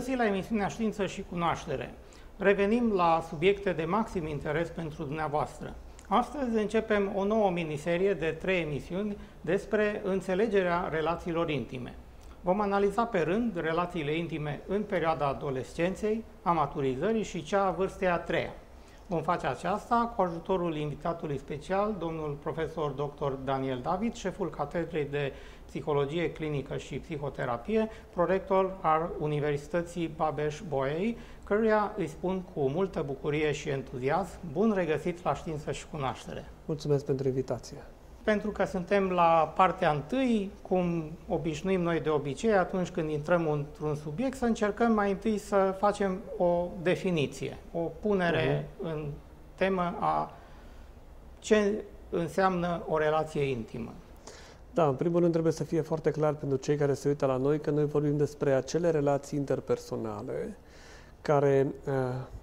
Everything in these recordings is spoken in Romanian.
Bun găsit la emisiunea Știință și Cunoaștere. Revenim la subiecte de maxim interes pentru dumneavoastră. Astăzi începem o nouă miniserie de trei emisiuni despre înțelegerea relațiilor intime. Vom analiza pe rând relațiile intime în perioada adolescenței, a maturizării și cea a vârstei a treia. Vom face aceasta cu ajutorul invitatului special, domnul profesor dr. Daniel David, șeful Catedrei de Psihologie Clinică și Psihoterapie, prorector al Universității Babeș-Bolyai, căruia îi spun cu multă bucurie și entuziasm, bun regăsit la Știință și Cunoaștere. Mulțumesc pentru invitație. Pentru că suntem la partea întâi, cum obișnuim noi de obicei, atunci când intrăm într-un subiect, să încercăm mai întâi să facem o definiție, o punere uh-huh. în temă a ce înseamnă o relație intimă. Da, în primul rând trebuie să fie foarte clar pentru cei care se uită la noi că noi vorbim despre acele relații interpersonale care uh,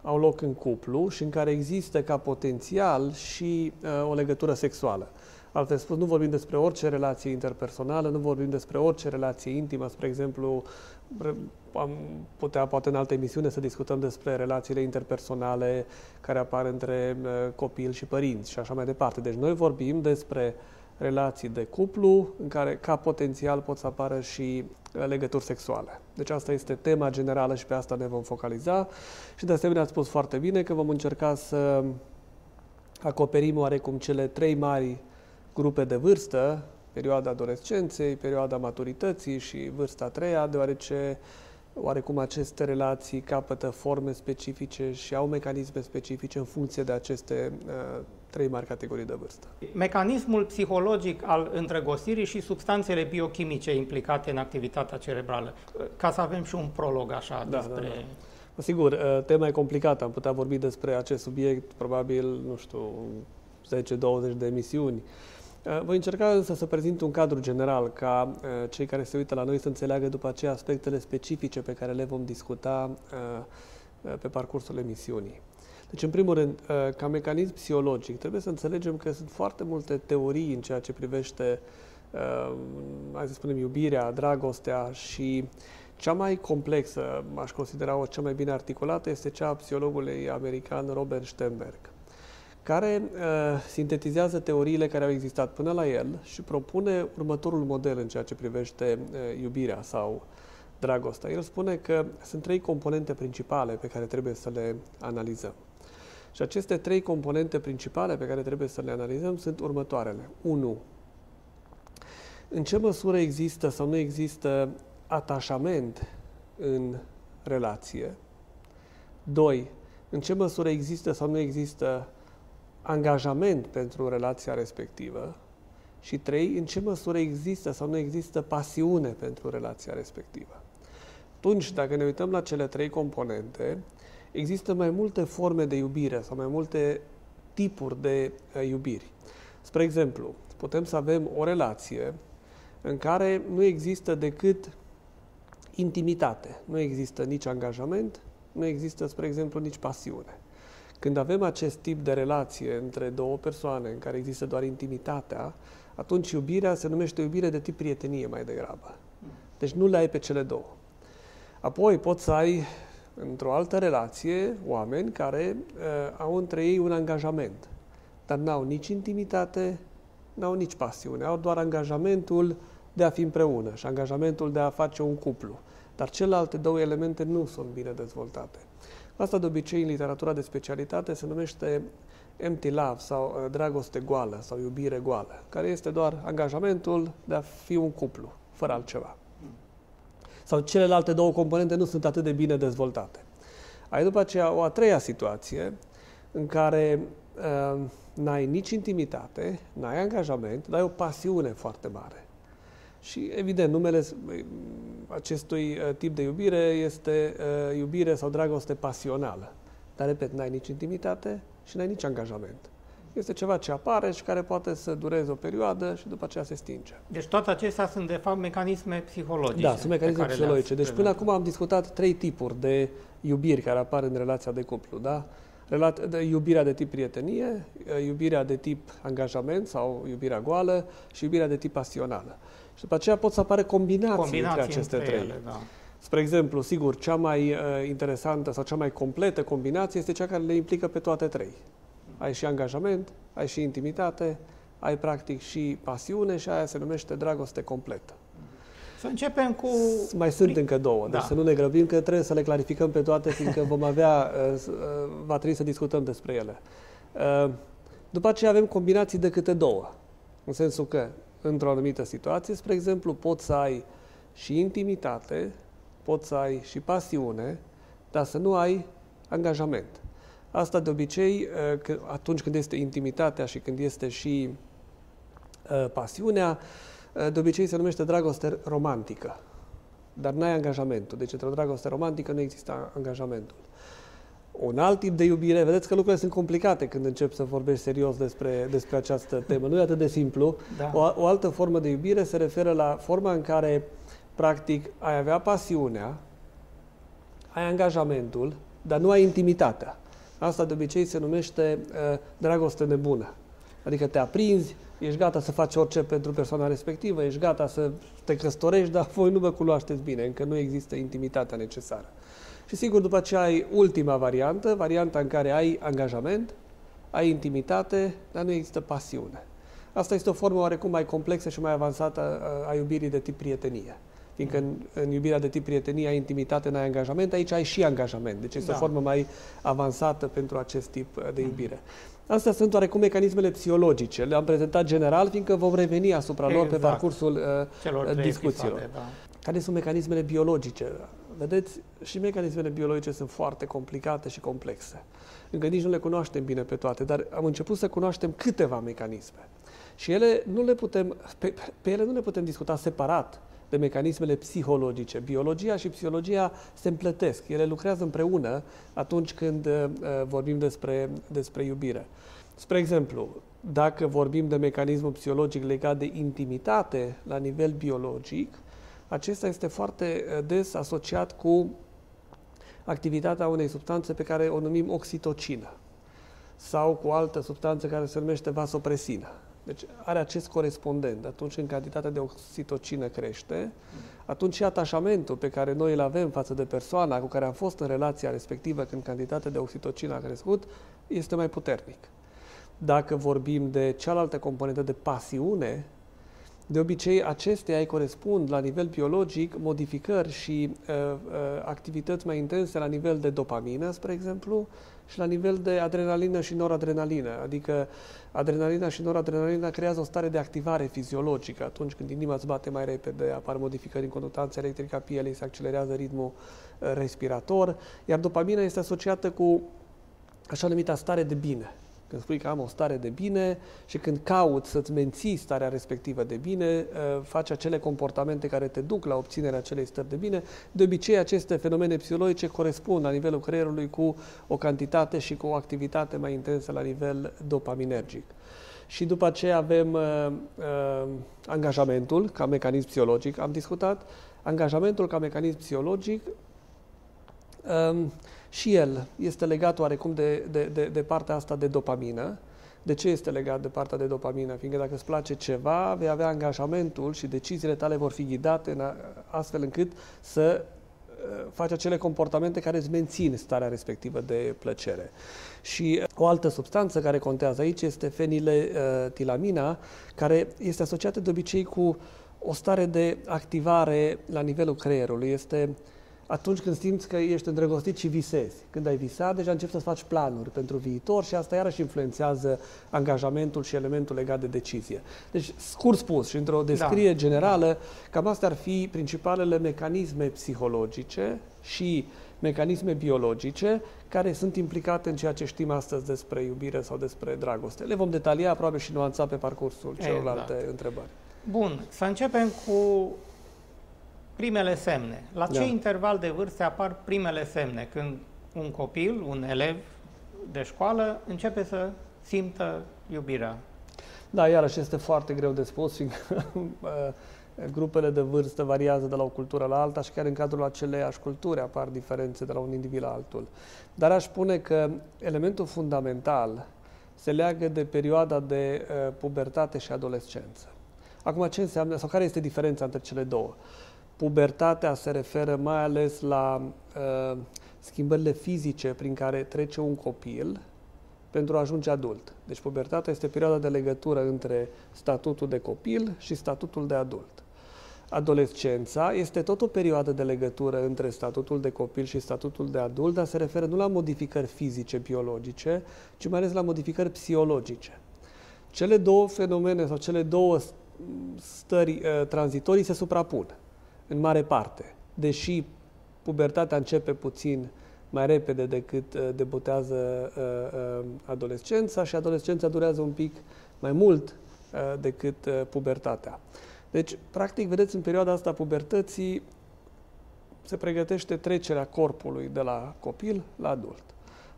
au loc în cuplu și în care există ca potențial și uh, o legătură sexuală. Altfel spus, nu vorbim despre orice relație interpersonală, nu vorbim despre orice relație intimă. Spre exemplu, am putea, poate în alte emisiune, să discutăm despre relațiile interpersonale care apar între uh, copil și părinți și așa mai departe. Deci noi vorbim despre relații de cuplu în care, ca potențial, pot să apară și uh, legături sexuale. Deci asta este tema generală și pe asta ne vom focaliza. Și de asemenea ați spus foarte bine că vom încerca să acoperim oarecum cele trei mari grupe de vârstă, perioada adolescenței, perioada maturității și vârsta a treia, deoarece oarecum aceste relații capătă forme specifice și au mecanisme specifice în funcție de aceste uh, trei mari categorii de vârstă. Mecanismul psihologic al îndrăgostirii și substanțele biochimice implicate în activitatea cerebrală, ca să avem și un prolog așa da, despre... Da, da. Sigur, uh, tema e complicată, am putea vorbi despre acest subiect probabil, nu știu, 10-20 de emisiuni. Uh, voi încerca însă să prezint un cadru general ca uh, cei care se uită la noi să înțeleagă după aceea aspectele specifice pe care le vom discuta uh, pe parcursul emisiunii. Deci, în primul rând, ca mecanism psihologic, trebuie să înțelegem că sunt foarte multe teorii în ceea ce privește, hai să spunem, iubirea, dragostea și cea mai complexă, aș considera-o cea mai bine articulată, este cea a psihologului american Robert Sternberg care uh, sintetizează teoriile care au existat până la el și propune următorul model în ceea ce privește uh, iubirea sau dragostea. El spune că sunt trei componente principale pe care trebuie să le analizăm. Și aceste trei componente principale pe care trebuie să le analizăm sunt următoarele. 1. În ce măsură există sau nu există atașament în relație? 2. În ce măsură există sau nu există angajament pentru relația respectivă și trei, în ce măsură există sau nu există pasiune pentru relația respectivă. Atunci, dacă ne uităm la cele trei componente, există mai multe forme de iubire sau mai multe tipuri de uh, iubiri. Spre exemplu, putem să avem o relație în care nu există decât intimitate, nu există nici angajament, nu există, spre exemplu, nici pasiune. Când avem acest tip de relație între două persoane în care există doar intimitatea, atunci iubirea se numește iubire de tip prietenie mai degrabă. Deci nu le ai pe cele două. Apoi poți să ai într-o altă relație oameni care uh, au între ei un angajament, dar n-au nici intimitate, n-au nici pasiune, au doar angajamentul de a fi împreună și angajamentul de a face un cuplu. Dar celelalte două elemente nu sunt bine dezvoltate. Asta de obicei în literatura de specialitate se numește empty love sau uh, dragoste goală sau iubire goală, care este doar angajamentul de a fi un cuplu, fără altceva. Sau celelalte două componente nu sunt atât de bine dezvoltate. Ai după aceea o a treia situație în care uh, n-ai nici intimitate, n-ai angajament, dar ai o pasiune foarte mare. Și, evident, numele acestui uh, tip de iubire este uh, iubire sau dragoste pasională. Dar, repet, n-ai nici intimitate și n-ai nici angajament. Este ceva ce apare și care poate să dureze o perioadă și după aceea se stinge. Deci toate acestea sunt, de fapt, mecanisme psihologice. Da, sunt mecanisme psihologice. Deci până acum am discutat trei tipuri de iubiri care apar în relația de cuplu. Da? iubirea de tip prietenie, iubirea de tip angajament sau iubirea goală și iubirea de tip pasională. Și după aceea pot să apare combinații, combinații între aceste între trei. Ele, da. Spre exemplu, sigur, cea mai uh, interesantă sau cea mai completă combinație este cea care le implică pe toate trei. Ai și angajament, ai și intimitate, ai practic și pasiune și aia se numește dragoste completă. Să începem cu... Mai sunt încă două, deci da. deci să nu ne grăbim, că trebuie să le clarificăm pe toate, fiindcă vom avea, uh, uh, va trebui să discutăm despre ele. Uh, după aceea avem combinații de câte două, în sensul că, într-o anumită situație, spre exemplu, poți să ai și intimitate, poți să ai și pasiune, dar să nu ai angajament. Asta de obicei, atunci când este intimitatea și când este și pasiunea, de obicei se numește dragoste romantică, dar nu ai angajamentul. Deci într-o dragoste romantică nu există angajamentul. Un alt tip de iubire, vedeți că lucrurile sunt complicate când încep să vorbești serios despre, despre această temă. Nu e atât de simplu. Da. O, o altă formă de iubire se referă la forma în care, practic, ai avea pasiunea, ai angajamentul, dar nu ai intimitatea. Asta de obicei se numește uh, dragoste nebună. Adică te aprinzi, ești gata să faci orice pentru persoana respectivă, ești gata să te căsătorești, dar voi nu vă cunoașteți bine, încă nu există intimitatea necesară. Și sigur, după ce ai ultima variantă, varianta în care ai angajament, ai intimitate, dar nu există pasiune. Asta este o formă oarecum mai complexă și mai avansată a iubirii de tip prietenie. Fiindcă în, în iubirea de tip prietenie ai intimitate, n-ai angajament, aici ai și angajament. Deci este da. o formă mai avansată pentru acest tip de iubire. Astea sunt oarecum mecanismele psihologice. Le-am prezentat general, fiindcă vom reveni asupra exact. lor pe exact. parcursul uh, discuțiilor. Episoade, da. Care sunt mecanismele biologice? Vedeți, și mecanismele biologice sunt foarte complicate și complexe. Încă nici nu le cunoaștem bine pe toate, dar am început să cunoaștem câteva mecanisme. Și ele nu le putem, pe, pe ele nu le putem discuta separat de mecanismele psihologice. Biologia și psihologia se împletesc. Ele lucrează împreună atunci când uh, vorbim despre, despre iubire. Spre exemplu, dacă vorbim de mecanismul psihologic legat de intimitate la nivel biologic, acesta este foarte uh, des asociat cu activitatea unei substanțe pe care o numim oxitocină sau cu o altă substanță care se numește vasopresină. Deci are acest corespondent. Atunci când cantitatea de oxitocină crește, atunci și atașamentul pe care noi îl avem față de persoana cu care am fost în relația respectivă când cantitatea de oxitocină a crescut, este mai puternic. Dacă vorbim de cealaltă componentă de pasiune, de obicei, acestea îi corespund la nivel biologic modificări și uh, uh, activități mai intense la nivel de dopamină, spre exemplu, și la nivel de adrenalină și noradrenalină. Adică adrenalina și noradrenalina creează o stare de activare fiziologică. Atunci când inima îți bate mai repede, apar modificări în conductanța electrică a pielei, se accelerează ritmul uh, respirator, iar dopamina este asociată cu așa numita stare de bine. Când spui că am o stare de bine și când cauți să-ți menții starea respectivă de bine, uh, faci acele comportamente care te duc la obținerea acelei stări de bine, de obicei aceste fenomene psihologice corespund la nivelul creierului cu o cantitate și cu o activitate mai intensă la nivel dopaminergic. Și după aceea avem uh, uh, angajamentul ca mecanism psihologic, am discutat, angajamentul ca mecanism psihologic uh, și el este legat oarecum de, de, de, de partea asta de dopamină. De ce este legat de partea de dopamină? Fiindcă dacă îți place ceva, vei avea angajamentul și deciziile tale vor fi ghidate în astfel încât să uh, faci acele comportamente care îți mențin starea respectivă de plăcere. Și uh, o altă substanță care contează aici este feniletilamina, uh, care este asociată de obicei cu o stare de activare la nivelul creierului. Este uh, atunci când simți că ești îndrăgostit și visezi. Când ai visat, deja începi să faci planuri pentru viitor și asta iarăși influențează angajamentul și elementul legat de decizie. Deci, scurt spus și într-o descriere da. generală, cam astea ar fi principalele mecanisme psihologice și mecanisme biologice care sunt implicate în ceea ce știm astăzi despre iubire sau despre dragoste. Le vom detalia aproape și nuanța pe parcursul celorlalte exact. întrebări. Bun, să începem cu primele semne. La ce da. interval de vârste apar primele semne? Când un copil, un elev de școală începe să simtă iubirea. Da, iarăși este foarte greu de spus, fiindcă grupele de vârstă variază de la o cultură la alta și chiar în cadrul aceleiași culturi apar diferențe de la un individ la altul. Dar aș spune că elementul fundamental se leagă de perioada de uh, pubertate și adolescență. Acum, ce înseamnă, sau care este diferența între cele două? Pubertatea se referă mai ales la uh, schimbările fizice prin care trece un copil pentru a ajunge adult. Deci pubertatea este perioada de legătură între statutul de copil și statutul de adult. Adolescența este tot o perioadă de legătură între statutul de copil și statutul de adult, dar se referă nu la modificări fizice, biologice, ci mai ales la modificări psihologice. Cele două fenomene sau cele două stări uh, tranzitorii se suprapun în mare parte, deși pubertatea începe puțin mai repede decât uh, debutează uh, uh, adolescența și adolescența durează un pic mai mult uh, decât uh, pubertatea. Deci, practic, vedeți, în perioada asta pubertății se pregătește trecerea corpului de la copil la adult.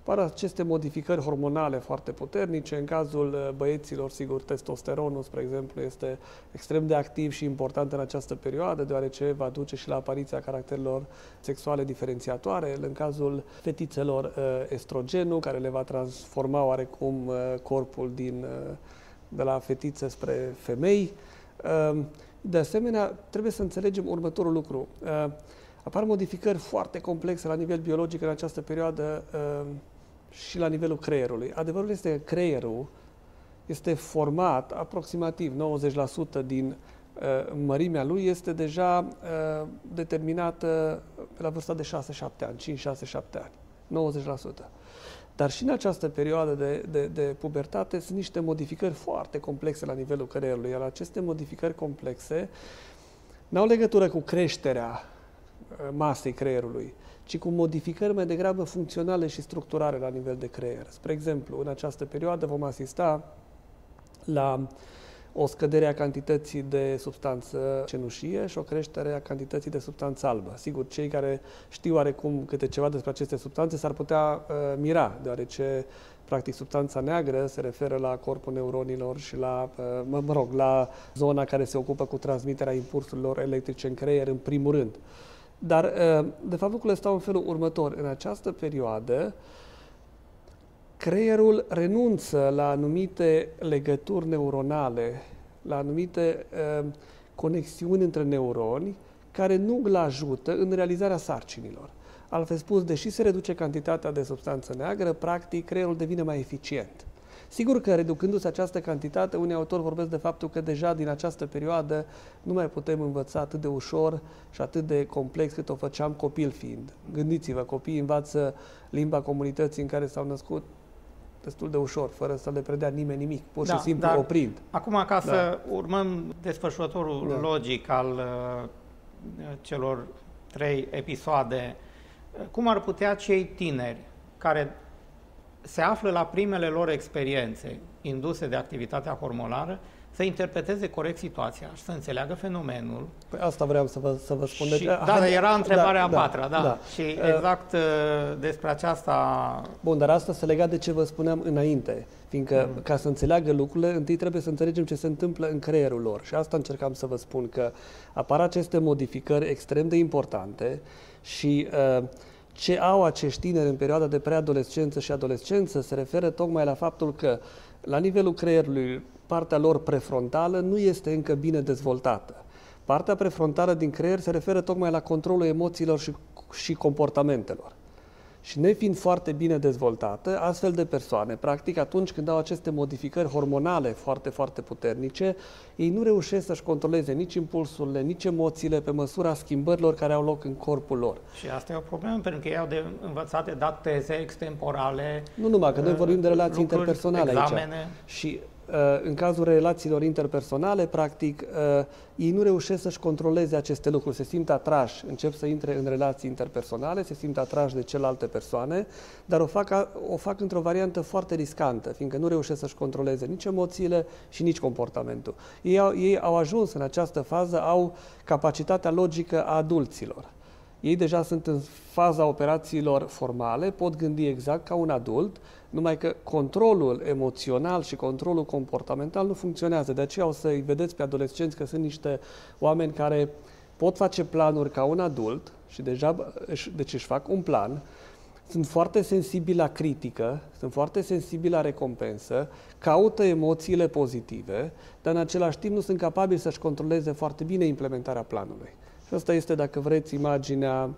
Apar aceste modificări hormonale foarte puternice. În cazul uh, băieților, sigur, testosteronul, spre exemplu, este extrem de activ și important în această perioadă, deoarece va duce și la apariția caracterilor sexuale diferențiatoare. În cazul fetițelor, uh, estrogenul, care le va transforma oarecum uh, corpul din, de la fetițe spre femei. De asemenea, trebuie să înțelegem următorul lucru. Apar modificări foarte complexe la nivel biologic în această perioadă și la nivelul creierului. Adevărul este că creierul este format aproximativ 90% din uh, mărimea lui este deja uh, determinată la vârsta de 6-7 ani, 5-6-7 ani, 90%. Dar și în această perioadă de, de, de pubertate sunt niște modificări foarte complexe la nivelul creierului, iar aceste modificări complexe n-au legătură cu creșterea uh, masei creierului, ci cu modificări mai degrabă funcționale și structurale la nivel de creier. Spre exemplu, în această perioadă vom asista la o scădere a cantității de substanță cenușie și o creștere a cantității de substanță albă. Sigur, cei care știu oarecum câte ceva despre aceste substanțe s-ar putea uh, mira, deoarece practic substanța neagră se referă la corpul neuronilor și la, uh, mă, mă rog, la zona care se ocupă cu transmiterea impulsurilor electrice în creier în primul rând. Dar, uh, de fapt, lucrurile stau în felul următor. În această perioadă, creierul renunță la anumite legături neuronale, la anumite uh, conexiuni între neuroni, care nu îl ajută în realizarea sarcinilor. Altfel spus, deși se reduce cantitatea de substanță neagră, practic creierul devine mai eficient. Sigur că reducându-se această cantitate, unii autori vorbesc de faptul că deja din această perioadă nu mai putem învăța atât de ușor și atât de complex cât o făceam copil fiind. Gândiți-vă, copiii învață limba comunității în care s-au născut destul de ușor, fără să le predea nimeni nimic, pur da, și simplu dar oprind. Acum, ca da. să urmăm desfășurătorul da. logic al uh, celor trei episoade, cum ar putea cei tineri care se află la primele lor experiențe induse de activitatea hormonală să interpreteze corect situația și să înțeleagă fenomenul. Păi asta vreau să vă, să vă spun. Și, deci, da, era întrebarea da, a patra, da. da. Și uh, exact uh, despre aceasta... Bun, dar asta se lega de ce vă spuneam înainte, fiindcă mm. ca să înțeleagă lucrurile, întâi trebuie să înțelegem ce se întâmplă în creierul lor. Și asta încercam să vă spun, că apar aceste modificări extrem de importante și uh, ce au acești tineri în perioada de preadolescență și adolescență se referă tocmai la faptul că la nivelul creierului partea lor prefrontală nu este încă bine dezvoltată. Partea prefrontală din creier se referă tocmai la controlul emoțiilor și, și comportamentelor. Și nefiind foarte bine dezvoltată, astfel de persoane, practic atunci când au aceste modificări hormonale foarte, foarte puternice, ei nu reușesc să-și controleze nici impulsurile, nici emoțiile pe măsura schimbărilor care au loc în corpul lor. Și asta e o problemă, pentru că ei au de învățat de teze extemporale. Nu numai, că noi vorbim de relații lucruri, interpersonale examene. aici. Și Uh, în cazul relațiilor interpersonale, practic, uh, ei nu reușesc să-și controleze aceste lucruri, se simt atrași, încep să intre în relații interpersonale, se simt atrași de celelalte persoane, dar o fac, o fac într-o variantă foarte riscantă, fiindcă nu reușesc să-și controleze nici emoțiile și nici comportamentul. Ei au, ei au ajuns în această fază, au capacitatea logică a adulților. Ei deja sunt în faza operațiilor formale, pot gândi exact ca un adult, numai că controlul emoțional și controlul comportamental nu funcționează. De aceea o să-i vedeți pe adolescenți că sunt niște oameni care pot face planuri ca un adult și deja deci își fac un plan, sunt foarte sensibili la critică, sunt foarte sensibili la recompensă, caută emoțiile pozitive, dar în același timp nu sunt capabili să-și controleze foarte bine implementarea planului. Și asta este, dacă vreți, imaginea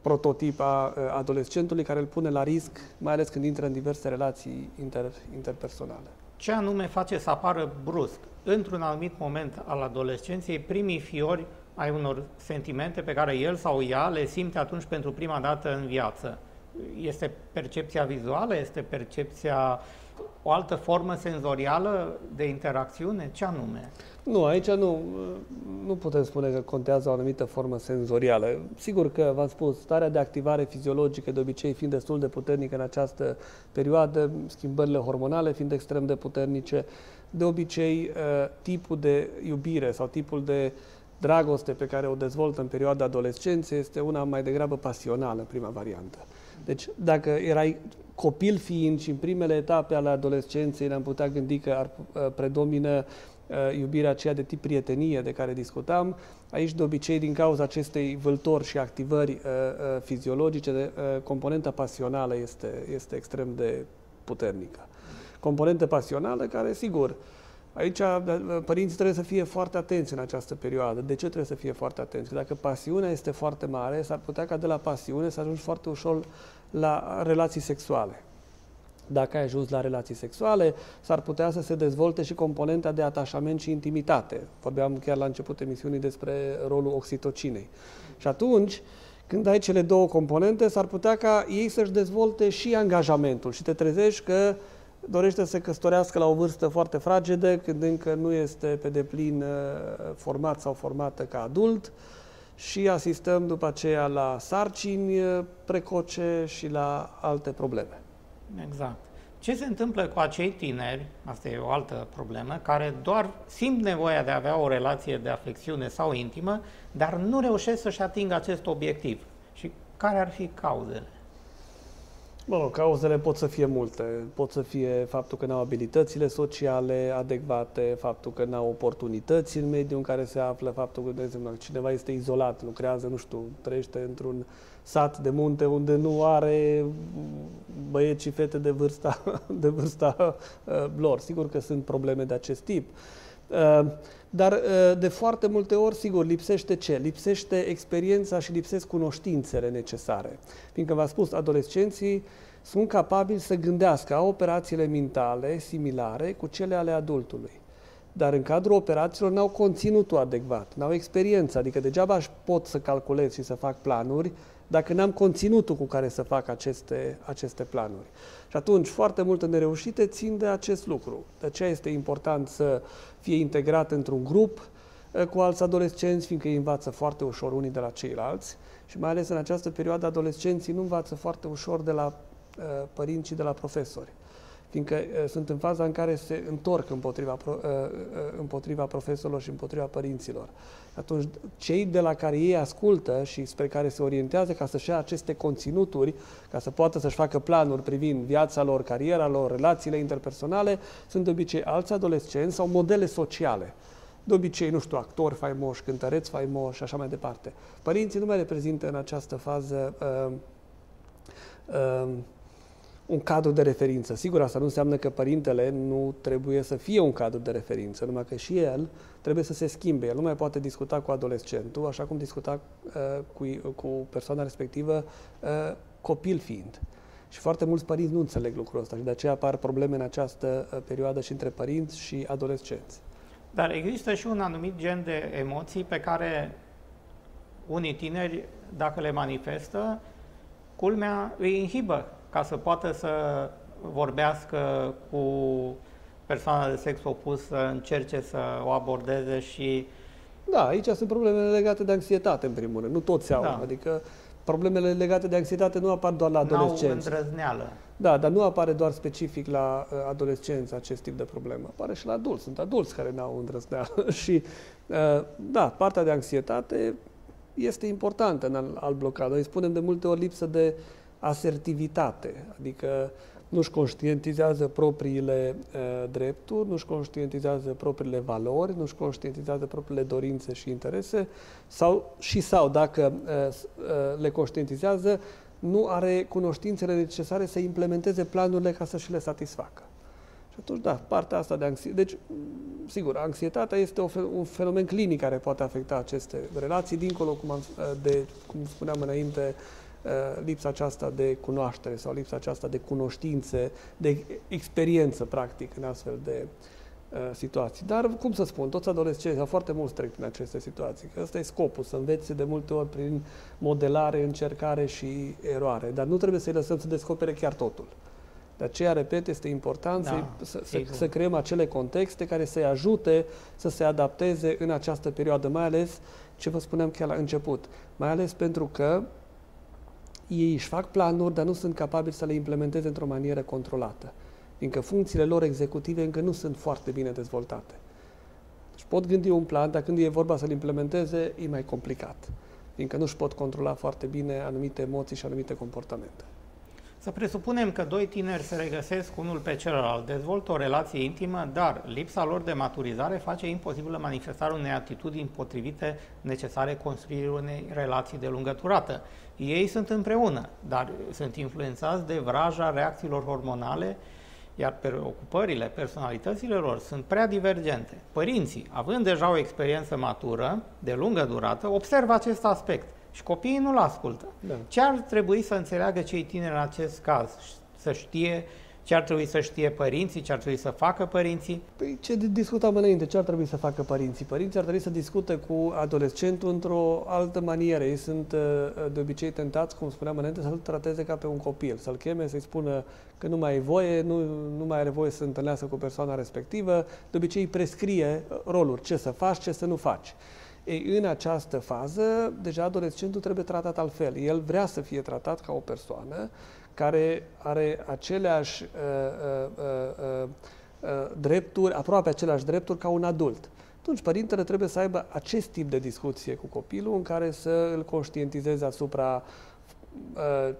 prototip a adolescentului care îl pune la risc, mai ales când intră în diverse relații inter, interpersonale. Ce anume face să apară brusc, într-un anumit moment al adolescenței, primii fiori ai unor sentimente pe care el sau ea le simte atunci pentru prima dată în viață? Este percepția vizuală? Este percepția o altă formă senzorială de interacțiune? Ce anume? Nu, aici nu, nu putem spune că contează o anumită formă senzorială. Sigur că, v-am spus, starea de activare fiziologică, de obicei fiind destul de puternică în această perioadă, schimbările hormonale fiind extrem de puternice, de obicei uh, tipul de iubire sau tipul de dragoste pe care o dezvoltă în perioada adolescenței este una mai degrabă pasională, prima variantă. Deci, dacă erai copil fiind și în primele etape ale adolescenței ne-am putea gândi că ar uh, predomină uh, iubirea aceea de tip prietenie de care discutam. Aici, de obicei, din cauza acestei vâltori și activări uh, uh, fiziologice, de, uh, componenta pasională este, este extrem de puternică. Componentă pasională care, sigur, Aici uh, părinții trebuie să fie foarte atenți în această perioadă. De ce trebuie să fie foarte atenți? Dacă pasiunea este foarte mare, s-ar putea ca de la pasiune să ajungi foarte ușor la relații sexuale. Dacă ai ajuns la relații sexuale, s-ar putea să se dezvolte și componenta de atașament și intimitate. Vorbeam chiar la început emisiunii despre rolul oxitocinei. Și atunci, când ai cele două componente, s-ar putea ca ei să-și dezvolte și angajamentul și te trezești că dorește să se căsătorească la o vârstă foarte fragedă, când încă nu este pe deplin uh, format sau formată ca adult, și asistăm după aceea la sarcini eh, precoce și la alte probleme. Exact. Ce se întâmplă cu acei tineri, asta e o altă problemă, care doar simt nevoia de a avea o relație de afecțiune sau intimă, dar nu reușesc să-și atingă acest obiectiv? Și care ar fi cauzele? Mă rog, cauzele pot să fie multe. Pot să fie faptul că nu au abilitățile sociale adecvate, faptul că nu au oportunități în mediul în care se află, faptul că, de exemplu, cineva este izolat, lucrează, nu știu, trăiește într-un sat de munte unde nu are băieți și fete de vârsta, de vârsta uh, lor. Sigur că sunt probleme de acest tip. Uh, dar uh, de foarte multe ori, sigur, lipsește ce? Lipsește experiența și lipsesc cunoștințele necesare. Fiindcă v-am spus, adolescenții sunt capabili să gândească, au operațiile mentale similare cu cele ale adultului. Dar în cadrul operațiilor n-au conținutul adecvat, n-au experiență, adică degeaba își pot să calculez și să fac planuri dacă n-am conținutul cu care să fac aceste, aceste planuri. Și atunci, foarte multe nereușite țin de acest lucru. De aceea este important să fie integrat într-un grup eh, cu alți adolescenți, fiindcă îi învață foarte ușor unii de la ceilalți și mai ales în această perioadă adolescenții nu învață foarte ușor de la uh, părinți și de la profesori fiindcă uh, sunt în faza în care se întorc împotriva, uh, uh, împotriva profesorilor și împotriva părinților. Atunci, cei de la care ei ascultă și spre care se orientează ca să-și ia aceste conținuturi, ca să poată să-și facă planuri privind viața lor, cariera lor, relațiile interpersonale, sunt de obicei alți adolescenți sau modele sociale. De obicei, nu știu, actori faimoși, cântăreți faimoși și așa mai departe. Părinții nu mai reprezintă în această fază uh, uh, un cadru de referință. Sigur, asta nu înseamnă că părintele nu trebuie să fie un cadru de referință, numai că și el trebuie să se schimbe. El nu mai poate discuta cu adolescentul, așa cum discuta uh, cu, cu persoana respectivă, uh, copil fiind. Și foarte mulți părinți nu înțeleg lucrul ăsta și de aceea apar probleme în această uh, perioadă și între părinți și adolescenți. Dar există și un anumit gen de emoții pe care unii tineri, dacă le manifestă, culmea îi inhibă ca să poată să vorbească cu persoana de sex opus, să încerce să o abordeze și... Da, aici sunt problemele legate de anxietate, în primul rând. Nu toți au. Da. Adică problemele legate de anxietate nu apar doar la adolescenți. N-au îndrăzneală. Da, dar nu apare doar specific la uh, adolescenți acest tip de problemă. Apare și la adulți. Sunt adulți care n-au îndrăzneală. și, uh, da, partea de anxietate este importantă în al, al blocad. Noi spunem de multe ori lipsă de uh, asertivitate, adică nu-și conștientizează propriile uh, drepturi, nu-și conștientizează propriile valori, nu-și conștientizează propriile dorințe și interese, sau și sau, dacă uh, uh, le conștientizează, nu are cunoștințele necesare să implementeze planurile ca să și le satisfacă. Și atunci, da, partea asta de anxietate. Deci, sigur, anxietatea este un fenomen clinic care poate afecta aceste relații, dincolo, cum, am, de, cum spuneam înainte, uh, lipsa aceasta de cunoaștere sau lipsa aceasta de cunoștințe, de experiență, practic, în astfel de uh, situații. Dar, cum să spun, toți adolescenții sau foarte mulți trec prin aceste situații. Că ăsta e scopul, să învețe de multe ori prin modelare, încercare și eroare. Dar nu trebuie să-i lăsăm să descopere chiar totul. De aceea, repet, este important da, să, să, să creăm acele contexte care să-i ajute să se adapteze în această perioadă, mai ales ce vă spuneam chiar la început, mai ales pentru că ei își fac planuri, dar nu sunt capabili să le implementeze într-o manieră controlată, fiindcă funcțiile lor executive încă nu sunt foarte bine dezvoltate. Deci pot gândi un plan, dar când e vorba să-l implementeze, e mai complicat, fiindcă nu își pot controla foarte bine anumite emoții și anumite comportamente. Să presupunem că doi tineri se regăsesc unul pe celălalt, dezvoltă o relație intimă, dar lipsa lor de maturizare face imposibilă manifestarea unei atitudini potrivite necesare construirii unei relații de lungă durată. Ei sunt împreună, dar sunt influențați de vraja reacțiilor hormonale, iar preocupările, personalitățile lor sunt prea divergente. Părinții, având deja o experiență matură, de lungă durată, observă acest aspect – și copiii nu-l ascultă. Da. Ce ar trebui să înțeleagă cei tineri în acest caz? Să știe ce ar trebui să știe părinții, ce ar trebui să facă părinții? Păi ce discutam înainte, ce ar trebui să facă părinții? Părinții ar trebui să discute cu adolescentul într-o altă manieră. Ei sunt uh, de obicei tentați, cum spuneam înainte, să-l trateze ca pe un copil, să-l cheme, să-i spună că nu mai e voie, nu, nu mai are voie să întâlnească cu persoana respectivă. De obicei prescrie roluri, ce să faci, ce să nu faci. Ei, în această fază, deja adolescentul trebuie tratat altfel. El vrea să fie tratat ca o persoană care are aceleași uh, uh, uh, uh, drepturi, aproape aceleași drepturi ca un adult. Atunci, părintele trebuie să aibă acest tip de discuție cu copilul în care să îl conștientizeze asupra uh,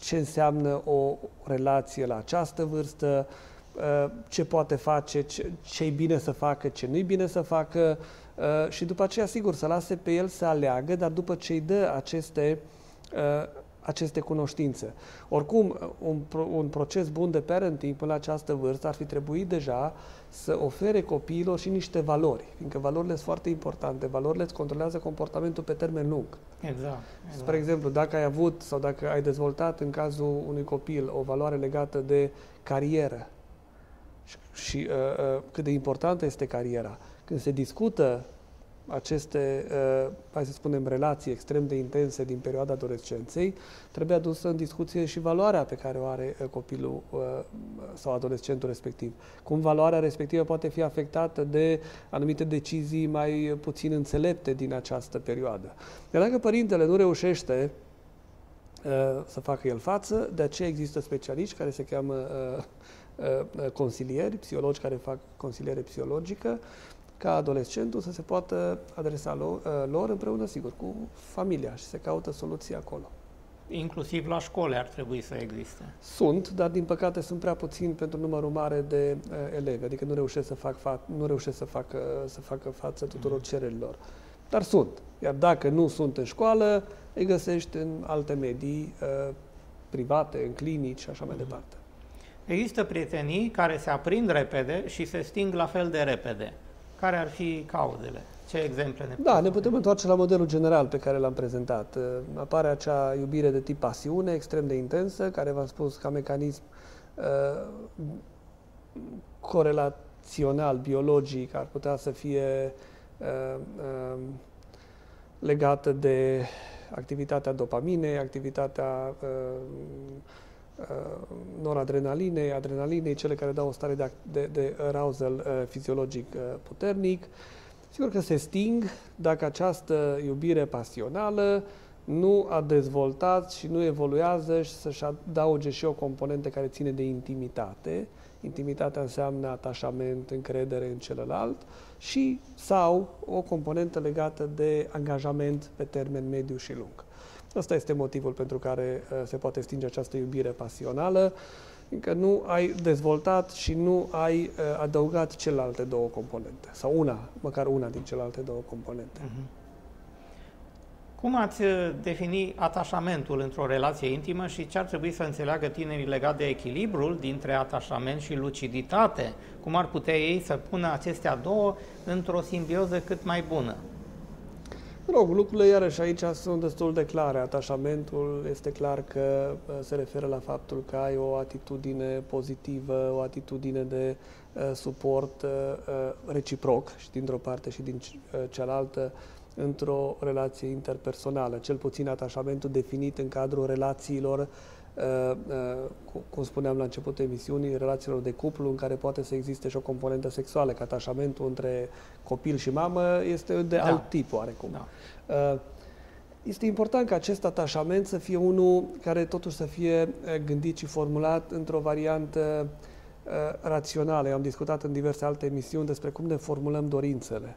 ce înseamnă o relație la această vârstă, uh, ce poate face, ce e bine să facă, ce nu e bine să facă, Uh, și după aceea, sigur, să lase pe el să aleagă, dar după ce îi dă aceste, uh, aceste cunoștințe. Oricum, un, un proces bun de parenting până la această vârstă ar fi trebuit deja să ofere copiilor și niște valori, fiindcă valorile sunt foarte importante. Valorile îți controlează comportamentul pe termen lung. Exact, exact. Spre exemplu, dacă ai avut sau dacă ai dezvoltat în cazul unui copil o valoare legată de carieră și, și uh, uh, cât de importantă este cariera, când se discută aceste, uh, hai să spunem, relații extrem de intense din perioada adolescenței, trebuie adusă în discuție și valoarea pe care o are uh, copilul uh, sau adolescentul respectiv. Cum valoarea respectivă poate fi afectată de anumite decizii mai puțin înțelepte din această perioadă. Iar dacă părintele nu reușește să facă el față, de aceea există specialiști care se cheamă consilieri, psihologi care fac consiliere psihologică, ca adolescentul să se poată adresa lor, uh, lor împreună, sigur, cu familia și se caută soluții acolo. Inclusiv la școli ar trebui să existe. Sunt, dar din păcate sunt prea puțini pentru numărul mare de uh, elevi, adică nu reușesc să fac, fa- nu reușesc să facă, să facă față tuturor mm. cererilor. Dar sunt. Iar dacă nu sunt în școală, îi găsești în alte medii uh, private, în clinici și așa mai mm. departe. Există prietenii care se aprind repede și se sting la fel de repede. Care ar fi cauzele? Ce exemple ne Da, ne putem întoarce la modelul general pe care l-am prezentat. Uh, apare acea iubire de tip pasiune, extrem de intensă, care v-am spus ca mecanism uh, corelațional, biologic, ar putea să fie uh, uh, legată de activitatea dopaminei, activitatea uh, Uh, noradrenalinei, adrenalinei, cele care dau o stare de, de, de arousal uh, fiziologic uh, puternic. Sigur că se sting dacă această iubire pasională nu a dezvoltat și nu evoluează și să-și adauge și o componentă care ține de intimitate. Intimitatea înseamnă atașament, încredere în celălalt și sau o componentă legată de angajament pe termen mediu și lung. Asta este motivul pentru care uh, se poate stinge această iubire pasională, încă nu ai dezvoltat și nu ai uh, adăugat celelalte două componente, sau una, măcar una din celelalte două componente. Uh-huh. Cum ați uh, defini atașamentul într-o relație intimă și ce ar trebui să înțeleagă tinerii legat de echilibrul dintre atașament și luciditate? Cum ar putea ei să pună acestea două într-o simbioză cât mai bună? Rog, lucrurile iarăși aici sunt destul de clare. Atașamentul este clar că uh, se referă la faptul că ai o atitudine pozitivă, o atitudine de uh, suport uh, uh reciproc și dintr-o parte și din uh, cealaltă într-o relație interpersonală. Cel puțin atașamentul definit în cadrul relațiilor Uh, uh, cum spuneam la începutul emisiunii, relațiilor de cuplu în care poate să existe și o componentă sexuală, că atașamentul între copil și mamă este de da. alt tip oarecum. Da. Uh, este important ca acest atașament să fie unul care totuși să fie gândit și formulat într-o variantă rațională. Eu am discutat în diverse alte emisiuni despre cum ne formulăm dorințele.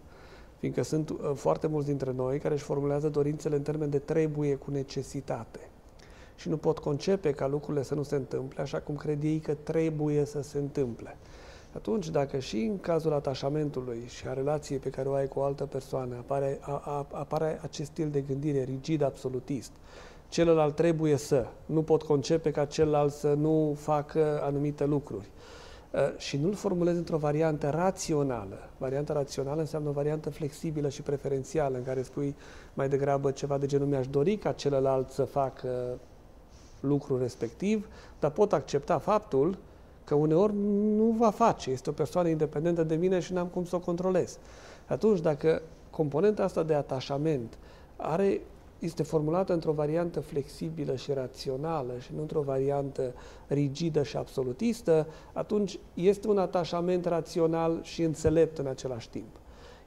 Fiindcă sunt foarte mulți dintre noi care își formulează dorințele în termen de trebuie cu necesitate și nu pot concepe ca lucrurile să nu se întâmple așa cum cred ei că trebuie să se întâmple. Atunci, dacă și în cazul atașamentului și a relației pe care o ai cu o altă persoană apare, a, a, apare acest stil de gândire rigid, absolutist, celălalt trebuie să, nu pot concepe ca celălalt să nu facă anumite lucruri, și nu-l formulezi într-o variantă rațională. Varianta rațională înseamnă o variantă flexibilă și preferențială, în care spui mai degrabă ceva de genul mi-aș dori ca celălalt să facă lucrul respectiv, dar pot accepta faptul că uneori nu va face. Este o persoană independentă de mine și n-am cum să o controlez. Atunci, dacă componenta asta de atașament are, este formulată într-o variantă flexibilă și rațională și nu într-o variantă rigidă și absolutistă, atunci este un atașament rațional și înțelept în același timp.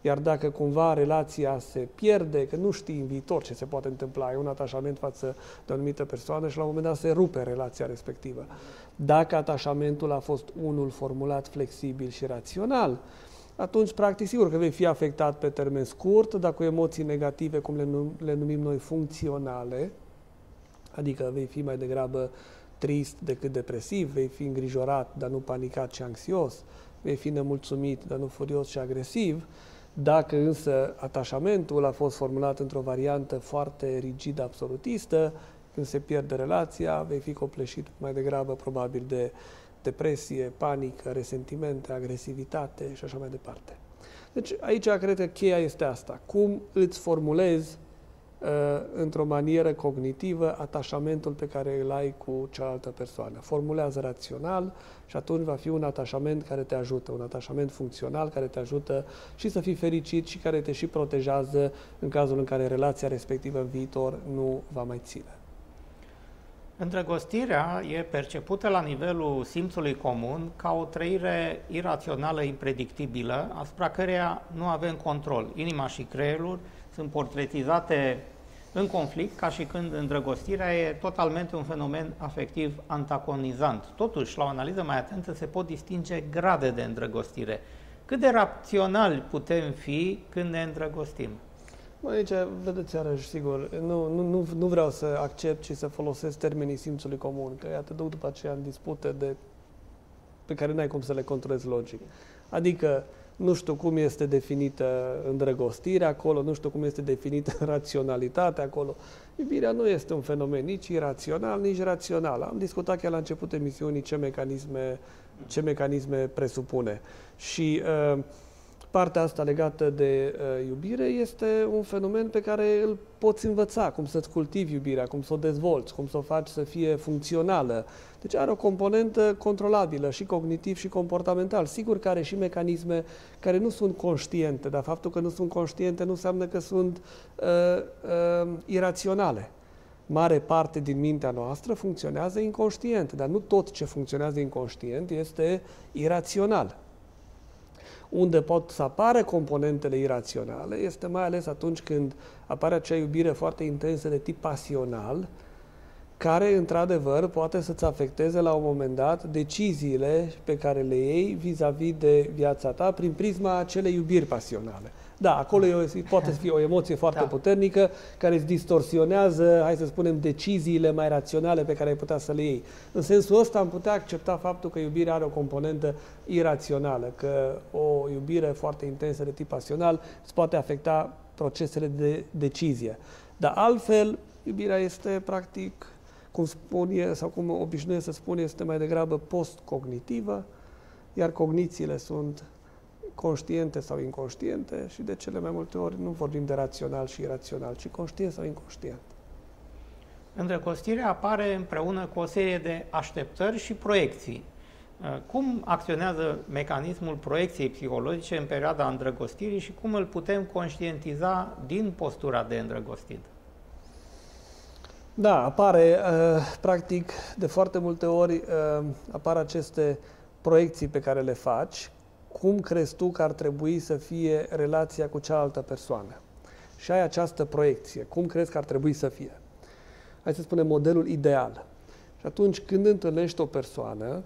Iar dacă cumva relația se pierde, că nu știi în viitor ce se poate întâmpla, ai un atașament față de o anumită persoană și la un moment dat se rupe relația respectivă. Dacă atașamentul a fost unul formulat flexibil și rațional, atunci, practic, sigur că vei fi afectat pe termen scurt, dar cu emoții negative, cum le, num- le numim noi, funcționale, adică vei fi mai degrabă trist decât depresiv, vei fi îngrijorat, dar nu panicat și anxios, vei fi nemulțumit, dar nu furios și agresiv, dacă însă atașamentul a fost formulat într-o variantă foarte rigidă, absolutistă, când se pierde relația, vei fi copleșit mai degrabă probabil de depresie, panică, resentimente, agresivitate și așa mai departe. Deci aici cred că cheia este asta. Cum îți formulezi Uh, într-o manieră cognitivă atașamentul pe care îl ai cu cealaltă persoană. Formulează rațional și atunci va fi un atașament care te ajută, un atașament funcțional care te ajută și să fii fericit și care te și protejează în cazul în care relația respectivă în viitor nu va mai ține. Îndrăgostirea e percepută la nivelul simțului comun ca o trăire irațională, impredictibilă, asupra căreia nu avem control. Inima și creierul sunt portretizate în conflict, ca și când îndrăgostirea e totalmente un fenomen afectiv antagonizant. Totuși, la o analiză mai atentă, se pot distinge grade de îndrăgostire. Cât de raționali putem fi când ne îndrăgostim? Bă, aici, vedeți, iarăși, sigur, nu, nu, nu, nu vreau să accept și să folosesc termenii simțului comun, că iată, duc după aceea în dispute de, pe care n-ai cum să le controlezi logic. Adică, nu știu cum este definită îndrăgostirea acolo, nu știu cum este definită raționalitatea acolo. Iubirea nu este un fenomen nici irațional, nici rațional. Am discutat chiar la început emisiunii ce mecanisme, ce mecanisme presupune. Și uh, partea asta legată de uh, iubire este un fenomen pe care îl poți învăța, cum să-ți cultivi iubirea, cum să o dezvolți, cum să o faci să fie funcțională. Deci are o componentă controlabilă și cognitiv și comportamental. Sigur că are și mecanisme care nu sunt conștiente, dar faptul că nu sunt conștiente nu înseamnă că sunt uh, uh, iraționale. Mare parte din mintea noastră funcționează inconștient, dar nu tot ce funcționează inconștient este irațional unde pot să apară componentele iraționale este mai ales atunci când apare acea iubire foarte intensă de tip pasional, care, într-adevăr, poate să-ți afecteze la un moment dat deciziile pe care le iei vis-a-vis -vis de viața ta prin prisma acelei iubiri pasionale. Da, acolo e o, poate fi o emoție foarte da. puternică care îți distorsionează, hai să spunem, deciziile mai raționale pe care ai putea să le iei. În sensul ăsta am putea accepta faptul că iubirea are o componentă irațională, că o iubire foarte intensă de tip pasional îți poate afecta procesele de decizie. Dar altfel, iubirea este practic, cum spune sau cum obișnuie să spun, este mai degrabă post-cognitivă, iar cognițiile sunt conștiente sau inconștiente și de cele mai multe ori nu vorbim de rațional și irațional, ci conștient sau inconștient. Îndrăgostirea apare împreună cu o serie de așteptări și proiecții. Cum acționează mecanismul proiecției psihologice în perioada îndrăgostirii și cum îl putem conștientiza din postura de îndrăgostit? Da, apare, uh, practic, de foarte multe ori uh, apar aceste proiecții pe care le faci, cum crezi tu că ar trebui să fie relația cu cealaltă persoană. Și ai această proiecție, cum crezi că ar trebui să fie. Hai să spunem modelul ideal. Și atunci când întâlnești o persoană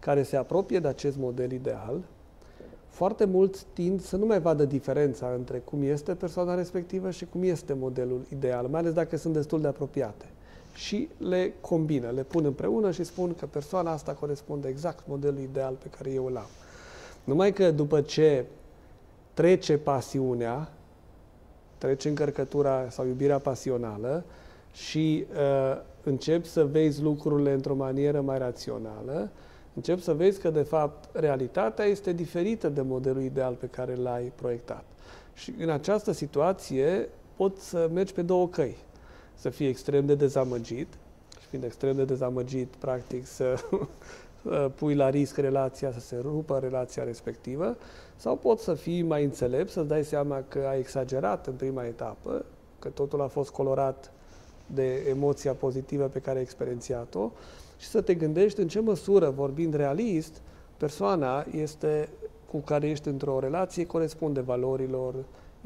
care se apropie de acest model ideal, foarte mulți tind să nu mai vadă diferența între cum este persoana respectivă și cum este modelul ideal, mai ales dacă sunt destul de apropiate. Și le combină, le pun împreună și spun că persoana asta corespunde exact modelul ideal pe care eu îl am. Numai că după ce trece pasiunea, trece încărcătura sau iubirea pasională și uh, începi să vezi lucrurile într-o manieră mai rațională, încep să vezi că, de fapt, realitatea este diferită de modelul ideal pe care l-ai proiectat. Și în această situație poți să mergi pe două căi. Să fii extrem de dezamăgit și fiind extrem de dezamăgit, practic, să pui la risc relația, să se rupă relația respectivă, sau poți să fii mai înțelept, să-ți dai seama că ai exagerat în prima etapă, că totul a fost colorat de emoția pozitivă pe care ai experiențiat-o și să te gândești în ce măsură, vorbind realist, persoana este cu care ești într-o relație corespunde valorilor,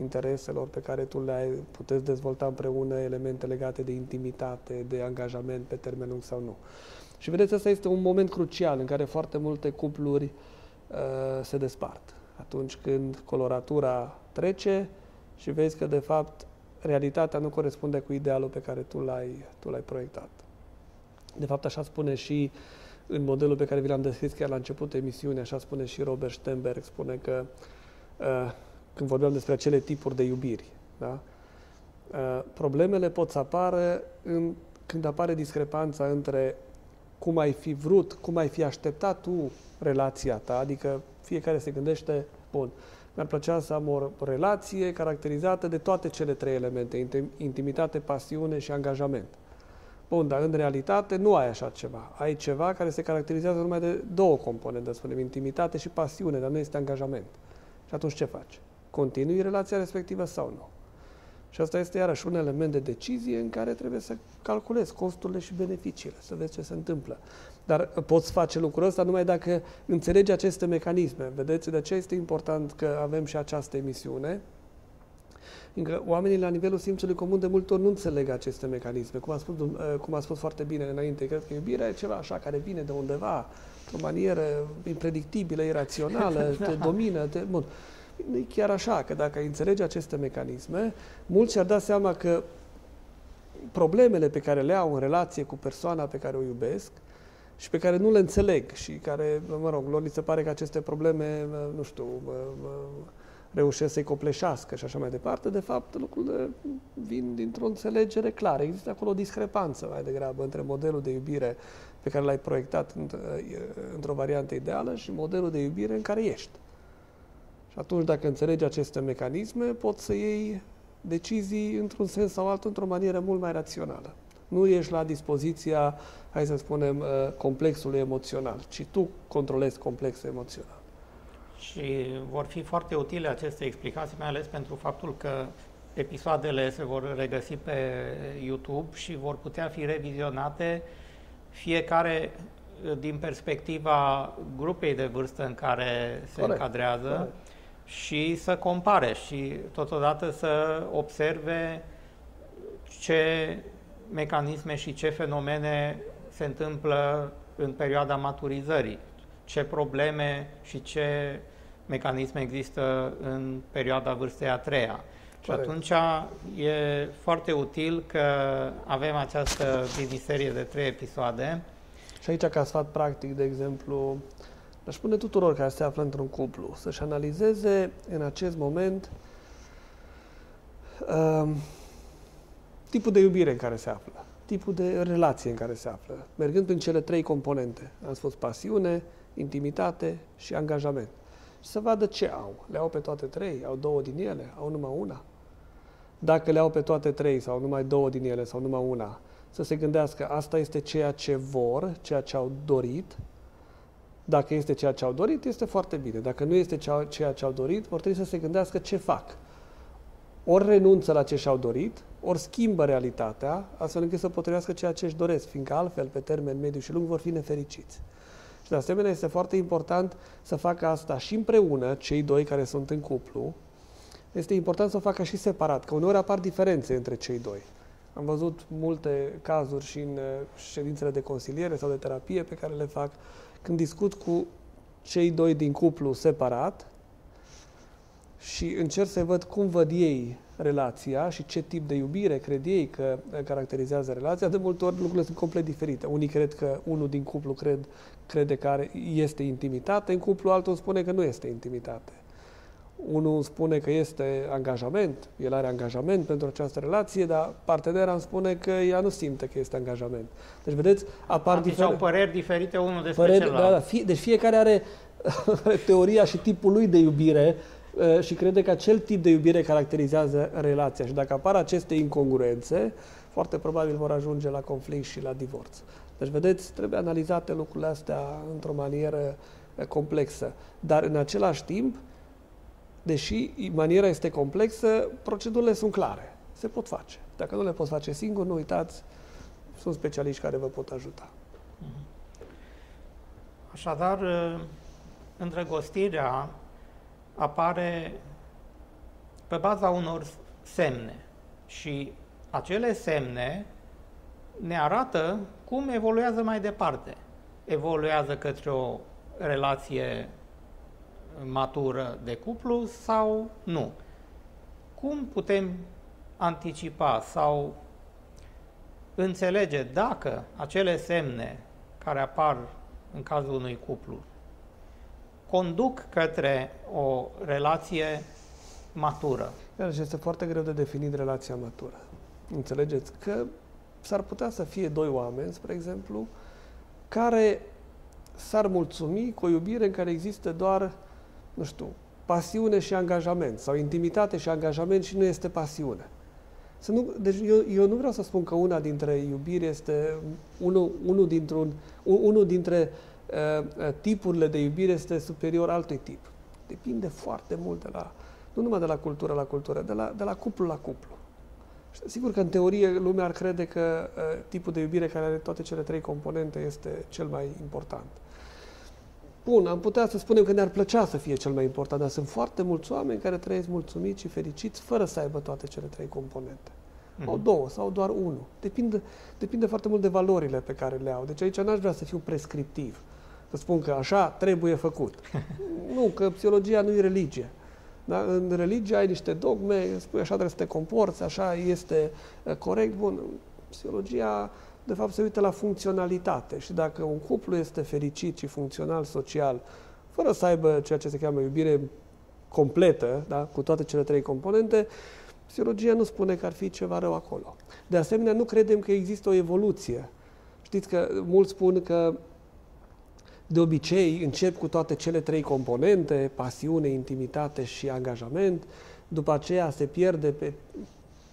intereselor pe care tu le ai, puteți dezvolta împreună elemente legate de intimitate, de angajament pe termen lung sau nu. Și vedeți, asta este un moment crucial în care foarte multe cupluri uh, se despart. Atunci când coloratura trece și vezi că, de fapt, realitatea nu corespunde cu idealul pe care tu l-ai, tu l-ai proiectat. De fapt, așa spune și în modelul pe care vi l-am descris chiar la început emisiunii, așa spune și Robert Stenberg, spune că uh, când vorbeam despre acele tipuri de iubiri, da? uh, problemele pot să apară în, când apare discrepanța între cum ai fi vrut, cum ai fi așteptat tu relația ta, adică fiecare se gândește, bun, mi-ar plăcea să am o relație caracterizată de toate cele trei elemente, intimitate, pasiune și angajament. Bun, dar în realitate nu ai așa ceva. Ai ceva care se caracterizează numai de două componente, spunem, intimitate și pasiune, dar nu este angajament. Și atunci ce faci? Continui relația respectivă sau nu? Și asta este iarăși un element de decizie în care trebuie să calculezi costurile și beneficiile, să vezi ce se întâmplă. Dar poți face lucrul ăsta numai dacă înțelegi aceste mecanisme. Vedeți, de aceea este important că avem și această emisiune, Încă oamenii la nivelul simțului comun de multe ori nu înțeleg aceste mecanisme. Cum a spus, cum a spus foarte bine înainte, cred că iubirea e ceva așa care vine de undeva, într-o manieră impredictibilă, irațională, te domină, te... Bun. Nu e chiar așa, că dacă înțelegi aceste mecanisme, mulți și-ar da seama că problemele pe care le au în relație cu persoana pe care o iubesc și pe care nu le înțeleg și care, mă rog, lor li se pare că aceste probleme, nu știu, reușesc să-i copleșească și așa mai departe, de fapt lucrurile vin dintr-o înțelegere clară. Există acolo o discrepanță mai degrabă între modelul de iubire pe care l-ai proiectat într-o variantă ideală și modelul de iubire în care ești. Și atunci, dacă înțelegi aceste mecanisme, poți să iei decizii într-un sens sau altul, într-o manieră mult mai rațională. Nu ești la dispoziția, hai să spunem, uh, complexului emoțional, ci tu controlezi complexul emoțional. Și vor fi foarte utile aceste explicații, mai ales pentru faptul că episoadele se vor regăsi pe YouTube și vor putea fi revizionate fiecare uh, din perspectiva grupei de vârstă în care se Corect. încadrează. Corect și să compare și totodată să observe ce mecanisme și ce fenomene se întâmplă în perioada maturizării, ce probleme și ce mecanisme există în perioada vârstei a treia. Și atunci e foarte util că avem această miniserie de trei episoade. Și aici, ca sfat practic, de exemplu, Aș spune tuturor care se află într-un cuplu să-și analizeze în acest moment uh, tipul de iubire în care se află, tipul de relație în care se află, mergând prin cele trei componente. Am spus pasiune, intimitate și angajament. Și să vadă ce au. Le au pe toate trei? Au două din ele? Au numai una? Dacă le au pe toate trei sau numai două din ele sau numai una, să se gândească asta este ceea ce vor, ceea ce au dorit. Dacă este ceea ce au dorit, este foarte bine. Dacă nu este ceea ce au dorit, vor trebui să se gândească ce fac. Ori renunță la ce și-au dorit, ori schimbă realitatea, astfel încât să potrivească ceea ce își doresc, fiindcă altfel, pe termen mediu și lung, vor fi nefericiți. Și de asemenea este foarte important să facă asta și împreună, cei doi care sunt în cuplu. Este important să o facă și separat, că uneori apar diferențe între cei doi. Am văzut multe cazuri și în uh, ședințele de consiliere sau de terapie pe care le fac când discut cu cei doi din cuplu separat și încerc să văd cum văd ei relația și ce tip de iubire cred ei că caracterizează relația, de multe ori lucrurile sunt complet diferite. Unii cred că unul din cuplu cred, crede că este intimitate în cuplu, altul spune că nu este intimitate. Unul spune că este angajament, el are angajament pentru această relație, dar partenera îmi spune că ea nu simte că este angajament. Deci, vedeți, apar diferite... au păreri diferite unul despre păreri, celălalt. Da, da, fie, deci fiecare are teoria și tipul lui de iubire uh, și crede că acel tip de iubire caracterizează relația. Și dacă apar aceste incongruențe, foarte probabil vor ajunge la conflict și la divorț. Deci, vedeți, trebuie analizate lucrurile astea într-o manieră uh, complexă. Dar, în același timp, deși maniera este complexă, procedurile sunt clare. Se pot face. Dacă nu le poți face singur, nu uitați, sunt specialiști care vă pot ajuta. Mhm. Așadar, îndrăgostirea apare pe baza unor semne și acele semne ne arată cum evoluează mai departe. Evoluează către o relație matură de cuplu sau nu. Cum putem anticipa sau înțelege dacă acele semne care apar în cazul unui cuplu conduc către o relație matură. Iar este foarte greu de definit relația matură. Înțelegeți că s-ar putea să fie doi oameni, spre exemplu, care s-ar mulțumi cu o iubire în care există doar nu știu, pasiune și angajament sau intimitate și angajament și nu este pasiune. Să nu, deci eu, eu nu vreau să spun că una dintre iubiri este unul, unul, dintr-un, unul dintre uh, uh, tipurile de iubire este superior altui tip. Depinde foarte mult de la, nu numai de la cultură la cultură, de la, de la cuplu la cuplu. Și sigur că în teorie lumea ar crede că uh, tipul de iubire care are toate cele trei componente este cel mai important. Bun, am putea să spunem că ne-ar plăcea să fie cel mai important, dar sunt foarte mulți oameni care trăiesc mulțumiți și fericiți fără să aibă toate cele trei componente. Mm-hmm. Au două sau doar unul. Depinde, depinde foarte mult de valorile pe care le au. Deci aici n-aș vrea să fiu prescriptiv. Să spun că așa trebuie făcut. nu, că psihologia nu e religie. Da? În religie ai niște dogme, spui așa trebuie să te comporți, așa este uh, corect. Bun, psihologia de fapt se uită la funcționalitate și dacă un cuplu este fericit și funcțional social, fără să aibă ceea ce se cheamă iubire completă, da, cu toate cele trei componente, psihologia nu spune că ar fi ceva rău acolo. De asemenea, nu credem că există o evoluție. Știți că mulți spun că de obicei încep cu toate cele trei componente, pasiune, intimitate și angajament, după aceea se pierde pe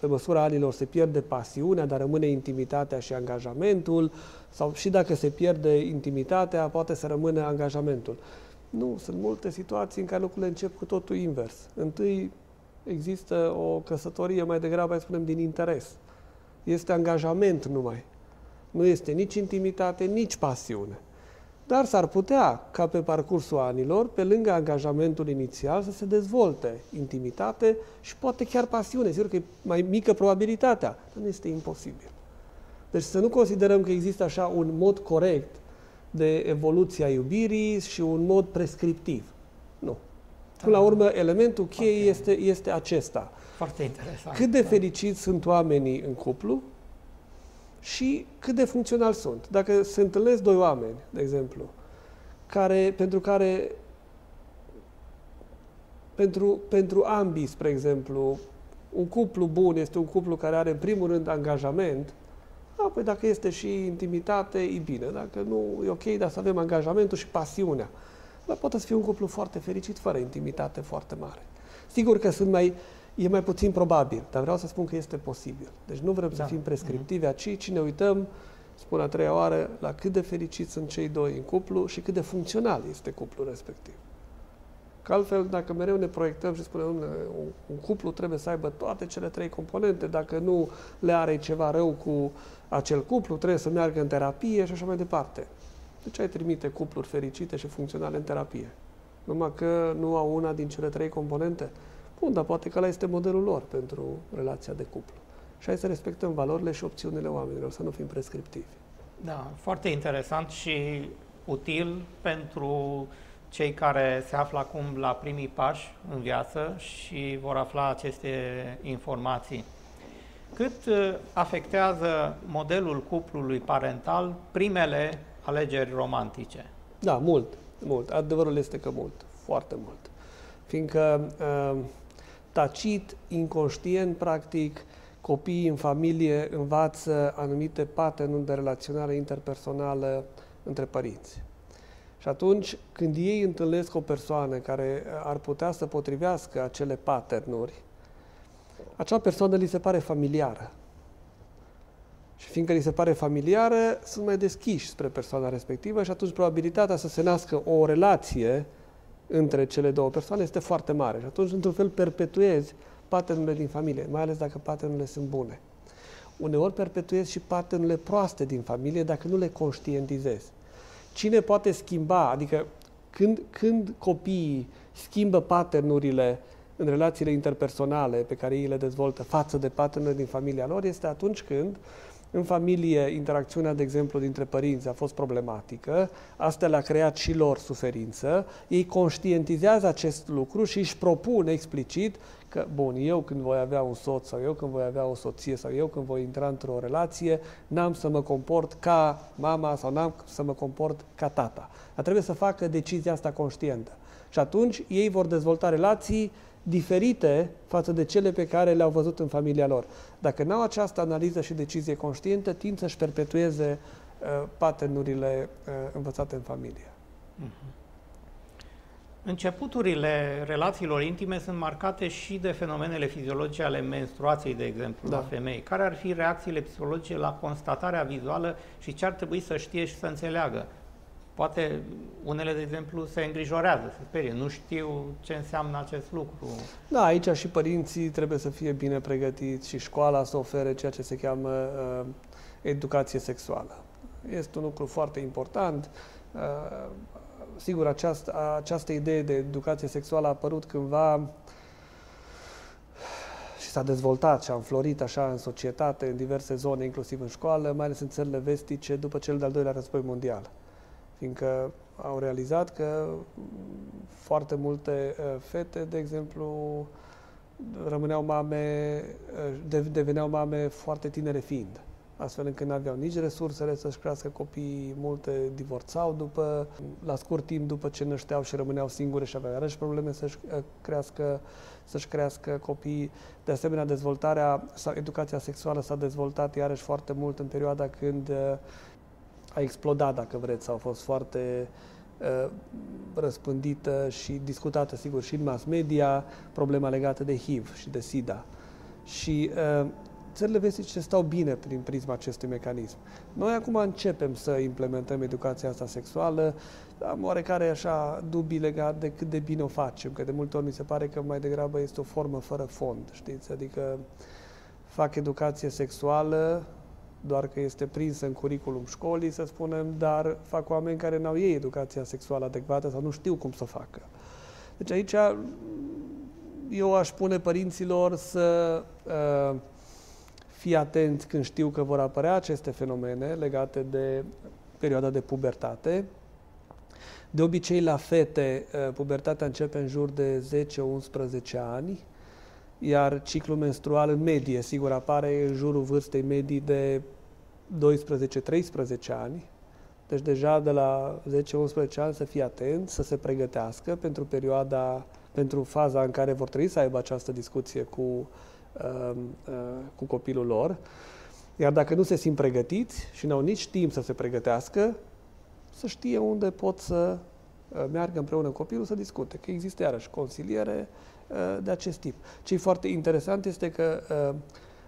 pe măsura anilor se pierde pasiunea, dar rămâne intimitatea și angajamentul, sau și dacă se pierde intimitatea, poate să rămână angajamentul. Nu, sunt multe situații în care lucrurile încep cu totul invers. Întâi există o căsătorie mai degrabă, să spunem, din interes. Este angajament numai. Nu este nici intimitate, nici pasiune. Dar s-ar putea ca pe parcursul anilor, pe lângă angajamentul inițial, să se dezvolte intimitate și poate chiar pasiune. Sigur că e mai mică probabilitatea, dar nu este imposibil. Deci să nu considerăm că există așa un mod corect de evoluție a iubirii și un mod prescriptiv. Nu. Până la urmă, elementul cheie este, este acesta. Foarte interesant. Cât de da. fericiți sunt oamenii în cuplu, și cât de funcțional sunt. Dacă se întâlnesc doi oameni, de exemplu, care, pentru care pentru, pentru ambii, spre exemplu, Un cuplu bun este un cuplu care are în primul rând angajament, da, păi dacă este și intimitate, e bine. Dacă nu, e ok, dar să avem angajamentul și pasiunea. Dar poate să fie un cuplu foarte fericit, fără intimitate foarte mare. Sigur că sunt mai, e mai puțin probabil, dar vreau să spun că este posibil. Deci nu vrem da. să fim prescriptivi, ci, ci ne uităm, spun a treia oară, la cât de fericiți sunt cei doi în cuplu și cât de funcțional este cuplul respectiv. Că altfel, dacă mereu ne proiectăm și spunem, un, un cuplu trebuie să aibă toate cele trei componente, dacă nu le are ceva rău cu acel cuplu, trebuie să meargă în terapie și așa mai departe. De ce ai trimite cupluri fericite și funcționale în terapie? Numai că nu au una din cele trei componente? Bun, dar poate că ăla este modelul lor pentru relația de cuplu. Și hai să respectăm valorile și opțiunile oamenilor, să nu fim prescriptivi. Da, foarte interesant și util pentru cei care se află acum la primii pași în viață și vor afla aceste informații. Cât uh, afectează modelul cuplului parental primele alegeri romantice? Da, mult, mult. Adevărul este că mult, foarte mult. Fiindcă uh, tacit, inconștient, practic, copiii în familie învață anumite paternuri de relaționare interpersonală între părinți. Și atunci, când ei întâlnesc o persoană care ar putea să potrivească acele paternuri, acea persoană li se pare familiară. Și fiindcă li se pare familiară, sunt mai deschiși spre persoana respectivă și atunci probabilitatea să se nască o relație între cele două persoane este foarte mare. Și atunci, într-un fel, perpetuezi paternurile din familie, mai ales dacă paternurile sunt bune. Uneori perpetuezi și paternurile proaste din familie dacă nu le conștientizezi. Cine poate schimba, adică când, când copiii schimbă paternurile în relațiile interpersonale pe care ei le dezvoltă față de paternurile din familia lor, este atunci când în familie, interacțiunea, de exemplu, dintre părinți a fost problematică, asta le-a creat și lor suferință, ei conștientizează acest lucru și își propun explicit că, bun, eu când voi avea un soț sau eu când voi avea o soție sau eu când voi intra într-o relație, n-am să mă comport ca mama sau n-am să mă comport ca tata. Dar trebuie să facă decizia asta conștientă. Și atunci ei vor dezvolta relații diferite față de cele pe care le-au văzut în familia lor. Dacă n-au această analiză și decizie conștientă, tind să-și perpetueze uh, paternurile uh, învățate în familie. Uh-huh. Începuturile relațiilor intime sunt marcate și de fenomenele fiziologice ale menstruației, de exemplu, da. la femei. Care ar fi reacțiile psihologice la constatarea vizuală și ce ar trebui să știe și să înțeleagă? Poate unele, de exemplu, se îngrijorează, se sperie, nu știu ce înseamnă acest lucru. Da, aici și părinții trebuie să fie bine pregătiți și școala să ofere ceea ce se cheamă uh, educație sexuală. Este un lucru foarte important. Uh, sigur, această, această idee de educație sexuală a apărut cândva și s-a dezvoltat și a înflorit așa în societate, în diverse zone, inclusiv în școală, mai ales în țările vestice, după cel de-al doilea război mondial fiindcă au realizat că foarte multe uh, fete, de exemplu, rămâneau mame, uh, deveneau mame foarte tinere fiind, astfel încât nu aveau nici resursele să-și crească copiii, multe divorțau după, la scurt timp după ce nășteau și rămâneau singure și aveau iarăși probleme să-și uh, crească, să-și crească copiii. De asemenea, dezvoltarea sau educația sexuală s-a dezvoltat iarăși foarte mult în perioada când a explodat, dacă vreți, sau a fost foarte uh, răspândită și discutată, sigur, și în mass media, problema legată de HIV și de SIDA. Și uh, țările vestice stau bine prin prisma acestui mecanism. Noi acum începem să implementăm educația asta sexuală, am oarecare așa dubii legat de cât de bine o facem, că de multe ori mi se pare că mai degrabă este o formă fără fond, știți? Adică fac educație sexuală, doar că este prinsă în curriculum școlii, să spunem, dar fac oameni care n-au ei educația sexuală adecvată sau nu știu cum să o facă. Deci aici eu aș pune părinților să uh, fie atenți când știu că vor apărea aceste fenomene legate de perioada de pubertate. De obicei, la fete, uh, pubertatea începe în jur de 10-11 ani, iar ciclul menstrual în medie, sigur, apare în jurul vârstei medii de 12-13 ani, deci deja de la 10-11 ani să fie atent, să se pregătească pentru perioada, pentru faza în care vor trebui să aibă această discuție cu uh, uh, cu copilul lor. Iar dacă nu se simt pregătiți și n-au nici timp să se pregătească, să știe unde pot să uh, meargă împreună copilul să discute, că există iarăși consiliere uh, de acest tip. Ce e foarte interesant este că uh,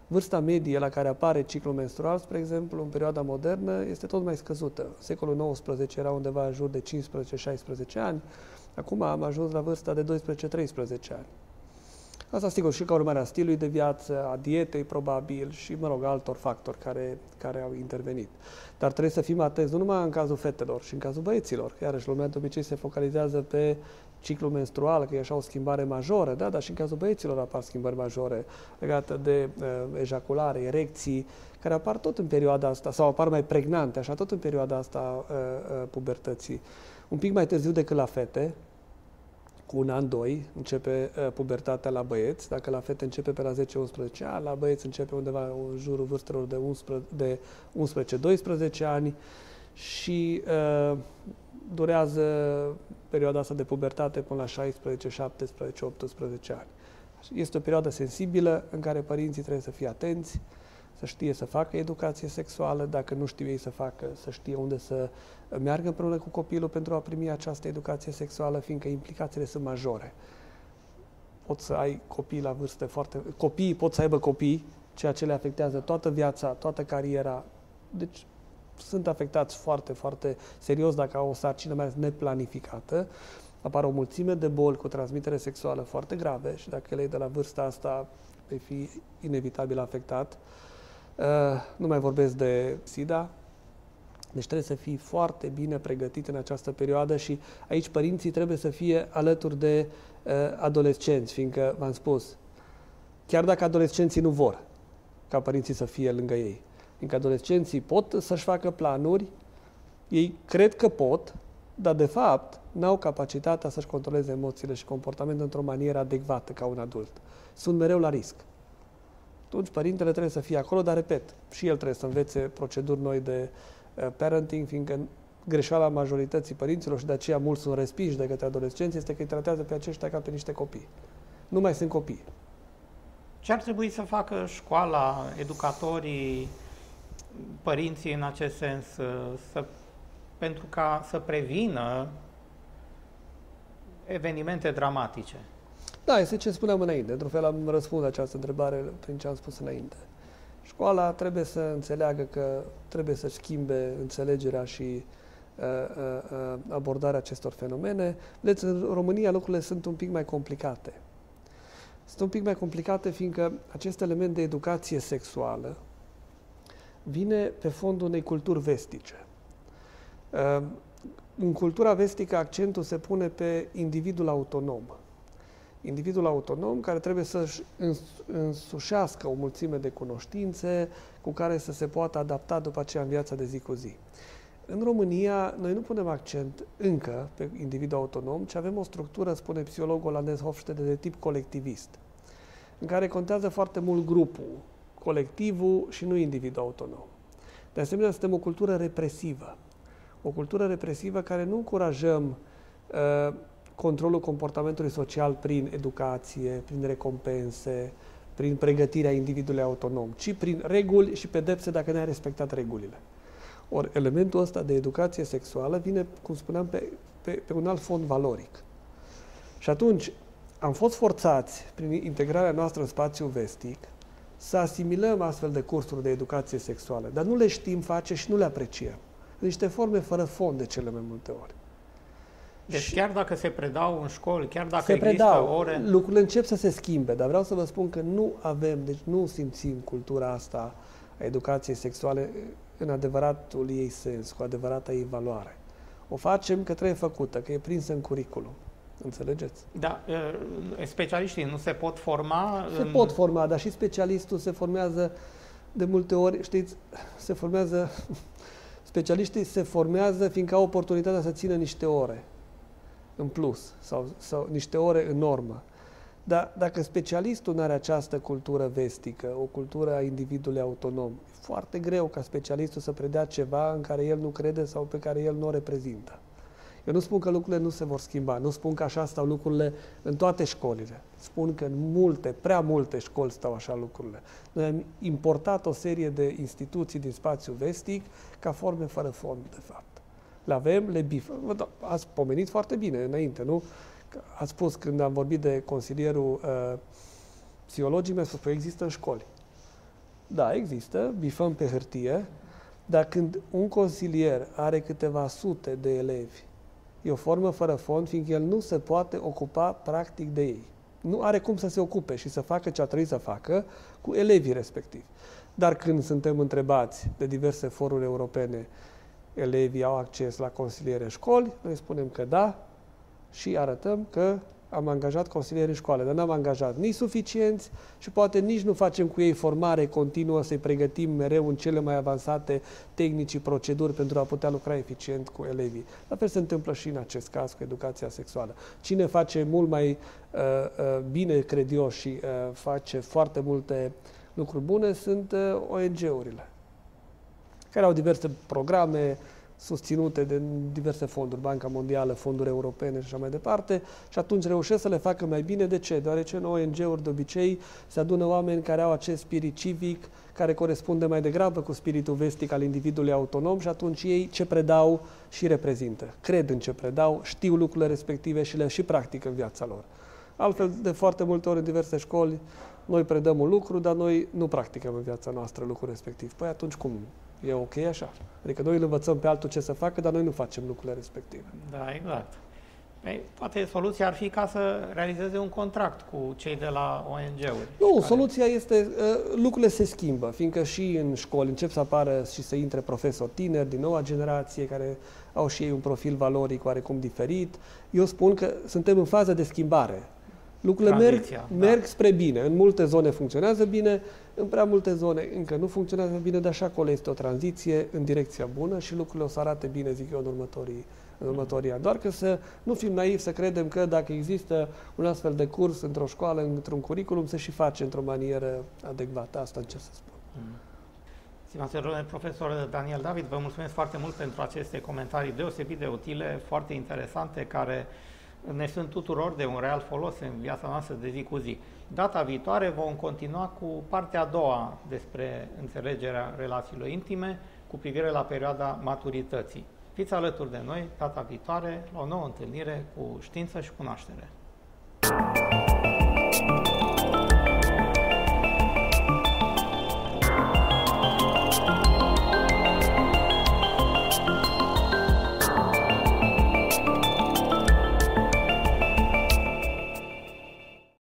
vârsta medie la care apare ciclul menstrual, spre exemplu, în perioada modernă, este tot mai scăzută. Secolul XIX era undeva în jur de 15-16 ani, acum am ajuns la vârsta de 12-13 ani. Asta, sigur, și ca urmare a stilului de viață, a dietei, probabil, și, mă rog, altor factori care, care au intervenit. Dar trebuie să fim atenți, nu numai în cazul fetelor, și în cazul băieților. Iarăși, lumea de obicei se focalizează pe ciclul menstrual, că e așa o schimbare majoră, da, dar și în cazul băieților apar schimbări majore legate de uh, ejaculare, erecții, care apar tot în perioada asta, sau apar mai pregnante, așa, tot în perioada asta uh, uh, pubertății. Un pic mai târziu decât la fete, cu un an, doi, începe uh, pubertatea la băieți. Dacă la fete începe pe la 10-11 ani, la băieți începe undeva în jurul vârstelor de 11, de 11-12 ani și uh, durează perioada asta de pubertate până la 16, 17, 18 ani. Este o perioadă sensibilă în care părinții trebuie să fie atenți, să știe să facă educație sexuală, dacă nu știu ei să facă, să știe unde să meargă împreună cu copilul pentru a primi această educație sexuală, fiindcă implicațiile sunt majore. Poți să ai copii la vârste foarte... Copiii pot să aibă copii, ceea ce le afectează toată viața, toată cariera. Deci sunt afectați foarte, foarte serios dacă au o sarcină mai neplanificată. Apar o mulțime de boli cu transmitere sexuală foarte grave și dacă le de la vârsta asta, vei fi inevitabil afectat. Uh, nu mai vorbesc de SIDA, deci trebuie să fii foarte bine pregătit în această perioadă și aici părinții trebuie să fie alături de uh, adolescenți, fiindcă, v-am spus, chiar dacă adolescenții nu vor ca părinții să fie lângă ei, fiindcă adolescenții pot să-și facă planuri, ei cred că pot, dar de fapt n-au capacitatea să-și controleze emoțiile și comportamentul într-o manieră adecvată ca un adult. Sunt mereu la risc. Atunci părintele trebuie să fie acolo, dar repet, și el trebuie să învețe proceduri noi de uh, parenting, fiindcă greșeala majorității părinților și de aceea mulți sunt respinși de către adolescenți este că îi tratează pe aceștia ca pe niște copii. Nu mai sunt copii. Ce ar trebui să facă școala, educatorii, părinții în acest sens, să, pentru ca să prevină evenimente dramatice? Da, este ce spuneam înainte. Într-un fel am răspuns la această întrebare prin ce am spus înainte. Școala trebuie să înțeleagă că trebuie să schimbe înțelegerea și uh, uh, uh, abordarea acestor fenomene. Vedeți, în România lucrurile sunt un pic mai complicate. Sunt un pic mai complicate fiindcă acest element de educație sexuală vine pe fondul unei culturi vestice. În cultura vestică accentul se pune pe individul autonom individul autonom care trebuie să-și însușească o mulțime de cunoștințe cu care să se poată adapta după aceea în viața de zi cu zi. În România, noi nu punem accent încă pe individul autonom, ci avem o structură, spune psihologul olandez Hofstede, de tip colectivist, în care contează foarte mult grupul, colectivul și nu individul autonom. De asemenea, suntem o cultură represivă. O cultură represivă care nu încurajăm uh, controlul comportamentului social prin educație, prin recompense, prin pregătirea individului autonom, ci prin reguli și pedepse dacă ne-ai respectat regulile. Ori elementul ăsta de educație sexuală vine, cum spuneam, pe, pe, pe un alt fond valoric. Și atunci am fost forțați, prin integrarea noastră în spațiul vestic, să asimilăm astfel de cursuri de educație sexuală, dar nu le știm face și nu le apreciem. Niște forme fără fond de cele mai multe ori. Deci și chiar dacă se predau în școli, chiar dacă se există predau, ore... lucrurile încep să se schimbe, dar vreau să vă spun că nu avem, deci nu simțim cultura asta a educației sexuale în adevăratul ei sens, cu adevărata ei valoare. O facem că trebuie făcută, că e prinsă în curriculum. Înțelegeți? Da, specialiștii nu se pot forma? Se în... pot forma, dar și specialistul se formează de multe ori, știți, se formează, specialiștii se formează fiindcă au oportunitatea să țină niște ore în plus sau, sau niște ore în normă. Dar dacă specialistul nu are această cultură vestică, o cultură a individului autonom, e foarte greu ca specialistul să predea ceva în care el nu crede sau pe care el nu o reprezintă. Eu nu spun că lucrurile nu se vor schimba, nu spun că așa stau lucrurile în toate școlile. Spun că în multe, prea multe școli stau așa lucrurile. Noi am importat o serie de instituții din spațiul vestic ca forme fără fond, de fapt. Le avem, le bifăm. Ați pomenit foarte bine înainte, nu? Ați spus când am vorbit de consilierul uh, psihologii, mi-a spus că există în școli. Da, există, bifăm pe hârtie, dar când un consilier are câteva sute de elevi, e o formă fără fond, fiindcă el nu se poate ocupa practic de ei. Nu are cum să se ocupe și să facă ce a trebuit să facă cu elevii respectivi. Dar când suntem întrebați de diverse foruri europene, elevii au acces la consiliere în școli, noi spunem că da și arătăm că am angajat consilieri în școală, dar n-am angajat nici suficienți și poate nici nu facem cu ei formare continuă, să-i pregătim mereu în cele mai avansate tehnici și proceduri pentru a putea lucra eficient cu elevii. La fel se întâmplă și în acest caz cu educația sexuală. Cine face mult mai uh, uh, bine, cred eu, și uh, face foarte multe lucruri bune sunt uh, ONG-urile, care au diverse programe, susținute de diverse fonduri, Banca Mondială, fonduri europene și așa mai departe, și atunci reușesc să le facă mai bine. De ce? Deoarece în ONG-uri de obicei se adună oameni care au acest spirit civic, care corespunde mai degrabă cu spiritul vestic al individului autonom și atunci ei ce predau și reprezintă. Cred în ce predau, știu lucrurile respective și le și practică în viața lor. Altfel, de foarte multe ori în diverse școli, noi predăm un lucru, dar noi nu practicăm în viața noastră lucrul respectiv. Păi atunci cum? E ok așa. Adică noi îl învățăm pe altul ce să facă, dar noi nu facem lucrurile respective. Da, exact. Păi, poate soluția ar fi ca să realizeze un contract cu cei de la ONG-uri. Nu, care... soluția este, uh, lucrurile se schimbă, fiindcă și în școli încep să apară și să intre profesori tineri din noua generație, care au și ei un profil valoric oarecum diferit. Eu spun că suntem în fază de schimbare. Lucrurile merg, da. merg spre bine. În multe zone funcționează bine, în prea multe zone încă nu funcționează bine, dar și acolo este o tranziție în direcția bună și lucrurile o să arate bine, zic eu, în următorii, în următorii ani. Doar că să nu fim naivi să credem că dacă există un astfel de curs într-o școală, într-un curriculum, se și face într-o manieră adecvată. Asta încerc să spun. Mm. Stimate profesor Daniel David, vă mulțumesc foarte mult pentru aceste comentarii deosebit de utile, foarte interesante, care ne sunt tuturor de un real folos în viața noastră de zi cu zi. Data viitoare vom continua cu partea a doua despre înțelegerea relațiilor intime cu privire la perioada maturității. Fiți alături de noi data viitoare la o nouă întâlnire cu știință și cunoaștere.